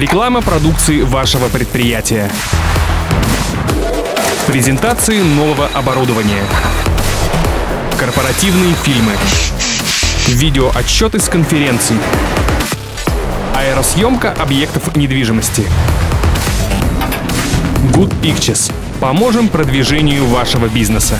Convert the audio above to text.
Реклама продукции вашего предприятия. Презентации нового оборудования. Корпоративные фильмы. Видеоотчеты с конференций. Аэросъемка объектов недвижимости. Good Pictures. Поможем продвижению вашего бизнеса.